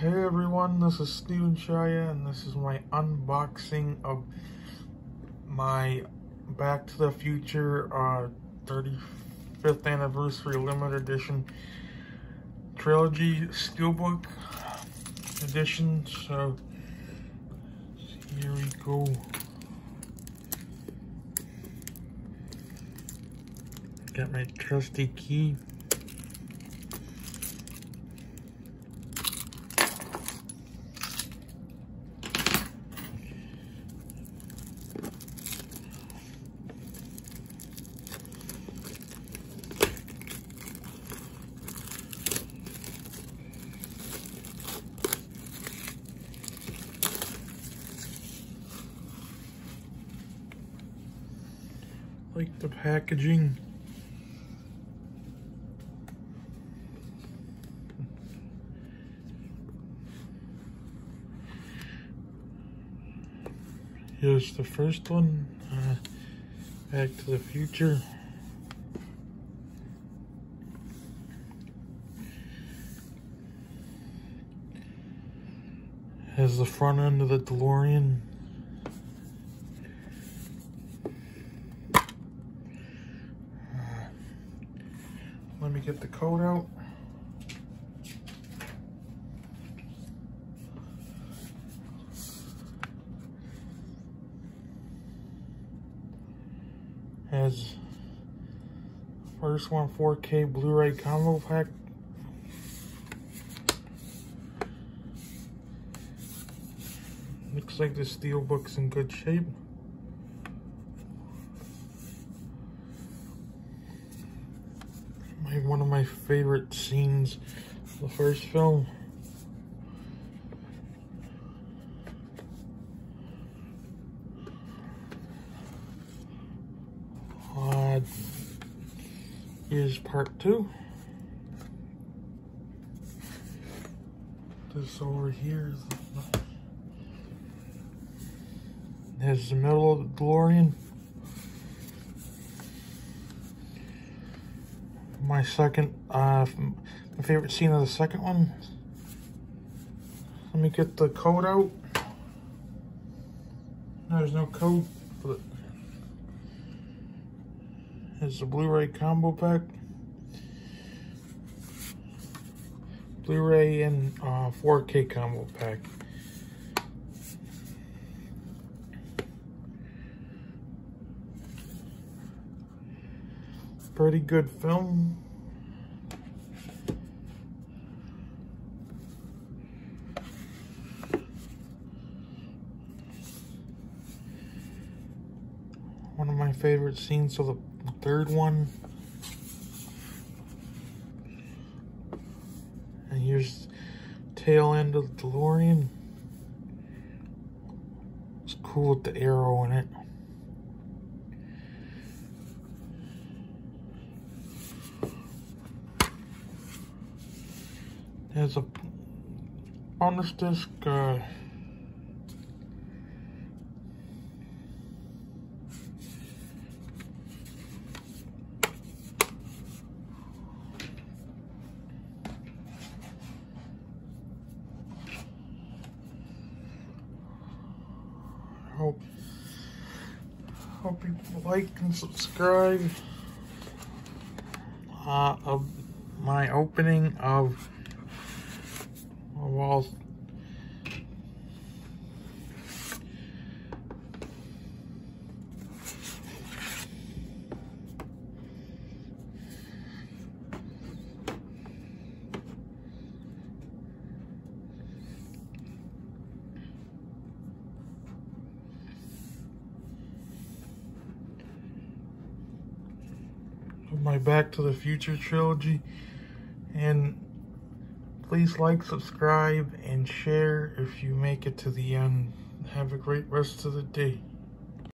Hey everyone, this is Steven Shaya and this is my unboxing of my Back to the Future uh, 35th anniversary limited edition trilogy steelbook edition. So here we go. Got my trusty key. Like the packaging. Here's the first one, uh, Back to the Future. Has the front end of the DeLorean Let me get the code out. Has first one 4K Blu-ray combo pack. Looks like the steelbook's in good shape. My one of my favorite scenes the first film. Uh, here's part two. This over here has the middle of the DeLorean. My second, uh, my favorite scene of the second one. Let me get the code out. There's no code, but it's a Blu-ray combo pack. Blu-ray and uh, 4K combo pack. Pretty good film. One of my favorite scenes of the third one. And here's tail end of the DeLorean. It's cool with the arrow in it. There's a bonus disc. Hope hope you like and subscribe uh, of my opening of Oh, walls. my Back to the Future trilogy and Please like, subscribe, and share if you make it to the end. Have a great rest of the day.